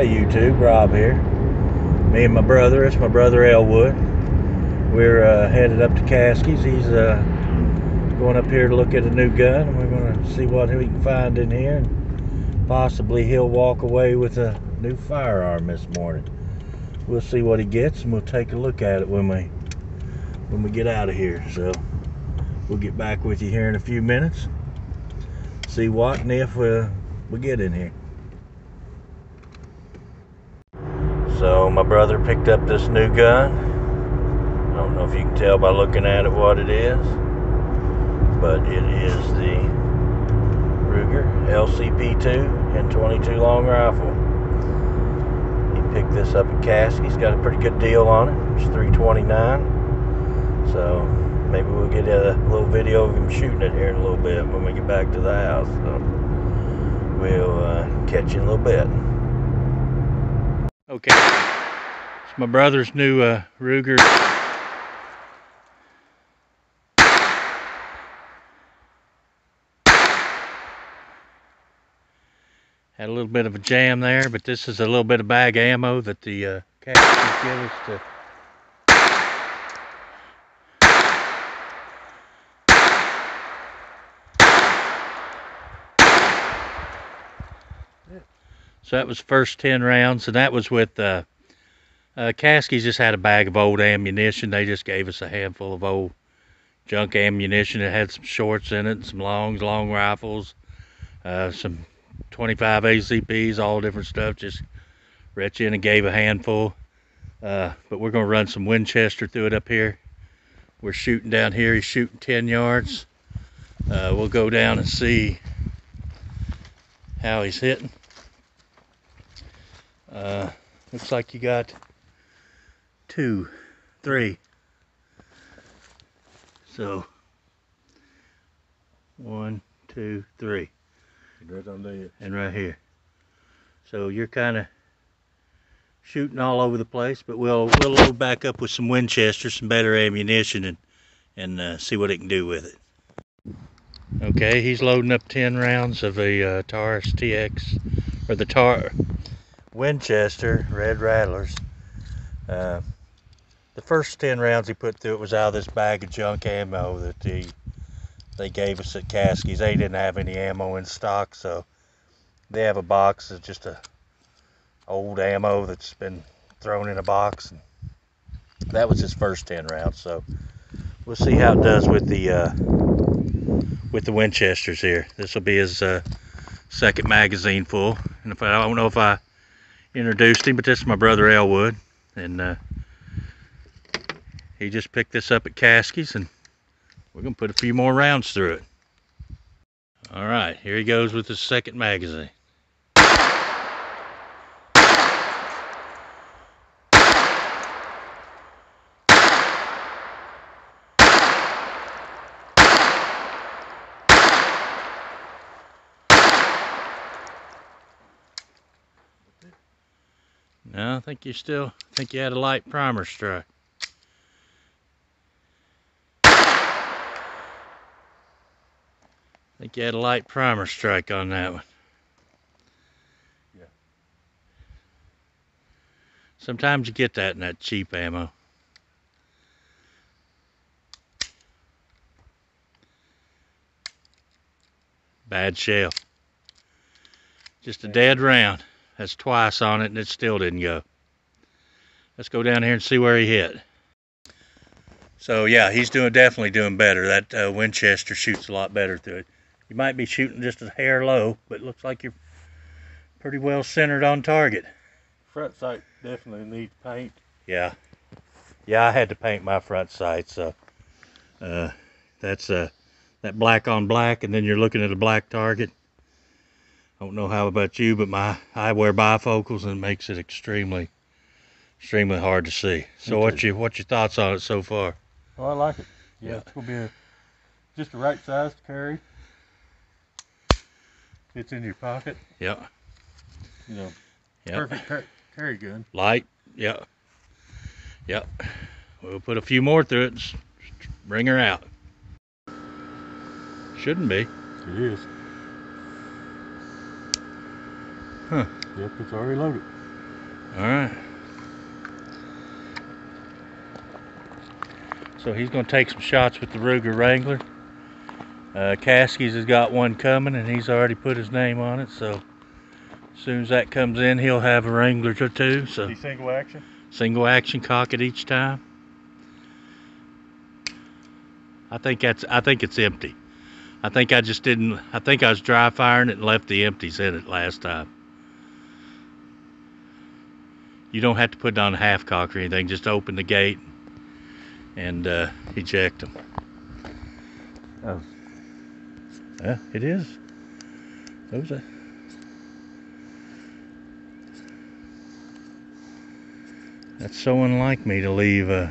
Hey YouTube, Rob here. Me and my brother, it's my brother Elwood. We're uh, headed up to Caskey's. He's uh, going up here to look at a new gun. And we're going to see what he can find in here. And possibly he'll walk away with a new firearm this morning. We'll see what he gets and we'll take a look at it when we when we get out of here. So we'll get back with you here in a few minutes. See what and if uh, we get in here. So my brother picked up this new gun. I don't know if you can tell by looking at it what it is, but it is the Ruger LCP2 and 22 long rifle. He picked this up at Cask. He's got a pretty good deal on it. It's 329. So maybe we'll get a little video of him shooting it here in a little bit when we get back to the house. So we'll uh, catch you in a little bit. Okay. It's my brother's new uh, Ruger. Had a little bit of a jam there, but this is a little bit of bag ammo that the uh, casters give us to So that was first 10 rounds, and that was with uh, uh, just had a bag of old ammunition. They just gave us a handful of old junk ammunition. It had some shorts in it, some longs, long rifles, uh, some 25 ACPs, all different stuff. Just reached in and gave a handful. Uh, but we're going to run some Winchester through it up here. We're shooting down here. He's shooting 10 yards. Uh, we'll go down and see how he's hitting. Uh, looks like you got two, three. So, one, two, three. Right on there. And right here. So you're kind of shooting all over the place, but we'll we'll load back up with some Winchester, some better ammunition, and and uh, see what it can do with it. Okay, he's loading up 10 rounds of a uh, Taurus TX, or the Tar Winchester Red Rattlers. Uh, the first 10 rounds he put through it was out of this bag of junk ammo that he, they gave us at Caskey's. They didn't have any ammo in stock, so they have a box of just a old ammo that's been thrown in a box. And that was his first 10 rounds, so we'll see how it does with the uh, with the Winchesters here. This will be his uh, second magazine full, and if I, I don't know if I introduced him, but this is my brother Elwood, and uh, he just picked this up at Caskey's, and we're gonna put a few more rounds through it. All right, here he goes with his second magazine. No, I think you still I think you had a light primer strike. I think you had a light primer strike on that one. Yeah. Sometimes you get that in that cheap ammo. Bad shell. Just a dead round. That's twice on it and it still didn't go. Let's go down here and see where he hit. So yeah, he's doing definitely doing better. That uh, Winchester shoots a lot better through it. You might be shooting just a hair low, but it looks like you're pretty well centered on target. Front sight definitely needs paint. Yeah. Yeah, I had to paint my front sight, so uh, that's uh, that black on black, and then you're looking at a black target. I don't know how about you, but my I wear bifocals and it makes it extremely, extremely hard to see. So what's your what's your thoughts on it so far? Oh, I like it. Yeah, Yeah. it's gonna be a, just the right size to carry. Fits in your pocket. Yeah, You know, yeah. perfect car- carry gun. Light. Yeah. Yep. We'll put a few more through it. and Bring her out. Shouldn't be. It is. Huh. Yep, it's already loaded. All right. So he's going to take some shots with the Ruger Wrangler. Uh, Caskey's has got one coming, and he's already put his name on it. So as soon as that comes in, he'll have a Wrangler or two. So The single action? single action cock it each time. I think that's. I think it's empty. I think I just didn't. I think I was dry firing it and left the empties in it last time. You don't have to put it on a half cock or anything. Just open the gate and uh, eject them. Oh. Yeah, it is. Those are. That's so unlike me to leave uh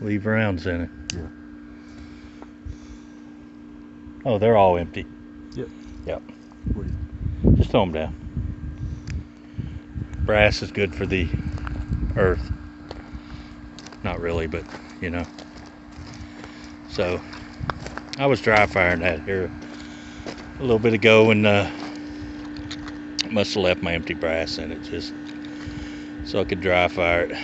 leave rounds in it. Yeah. Oh, they're all empty. Yep. Yep. Just throw them down. Brass is good for the earth. Not really, but you know. So, I was dry firing that here a little bit ago and uh, must have left my empty brass in it just so I could dry fire it.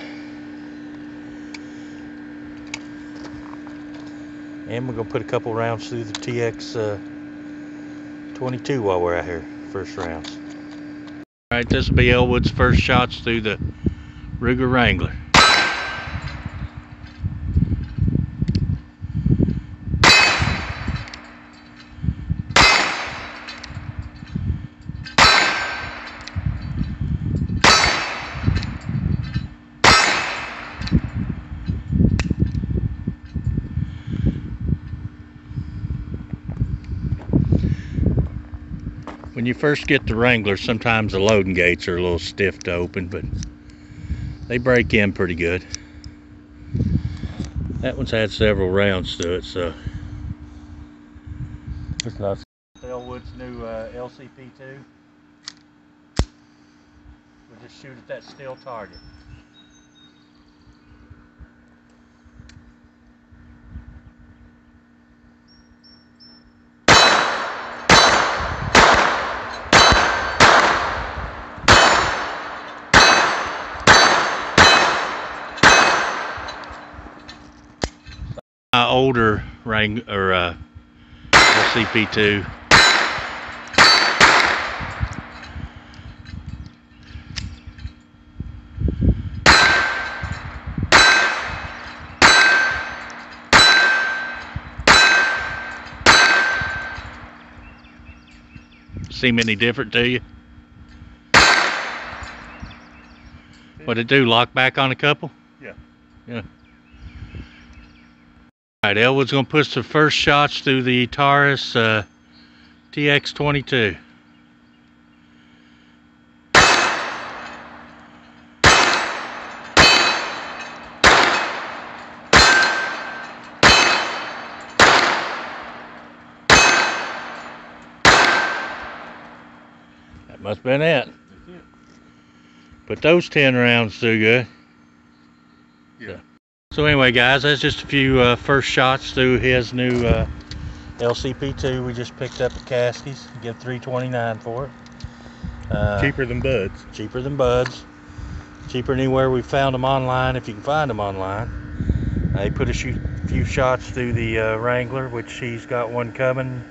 And we're gonna put a couple rounds through the TX uh, 22 while we're out here, first rounds. All right, this will be Elwood's first shots through the Ruger Wrangler. When you first get the Wrangler, sometimes the loading gates are a little stiff to open, but they break in pretty good. That one's had several rounds to it, so. It's nice. Elwood's new uh, LCP2. We'll just shoot at that steel target. My older Wrang or uh, LCP2 seem any different to you? What it do? Lock back on a couple? Yeah. Yeah. All right, Elwood's gonna push the first shots through the Taurus uh, TX22. That must have been it. But those 10 rounds do good. Yeah. So anyway, guys, that's just a few uh, first shots through his new uh, LCP2 we just picked up at Caskey's. Give 329 for it. Uh, Cheaper than Bud's. cheaper than Bud's. Cheaper anywhere we found them online, if you can find them online. Uh, he put a few shots through the uh, Wrangler, which he's got one coming,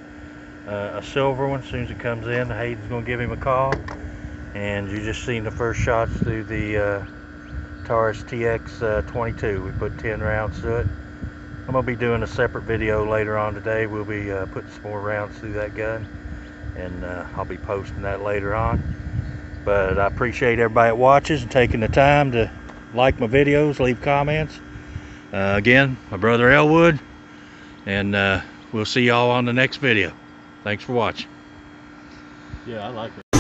uh, a silver one. As soon as it comes in, Hayden's gonna give him a call. And you just seen the first shots through the uh, Taurus TX uh, 22. We put 10 rounds to it. I'm gonna be doing a separate video later on today. We'll be uh, putting some more rounds through that gun, and uh, I'll be posting that later on. But I appreciate everybody that watches and taking the time to like my videos, leave comments. Uh, again, my brother Elwood, and uh, we'll see y'all on the next video. Thanks for watching. Yeah, I like it.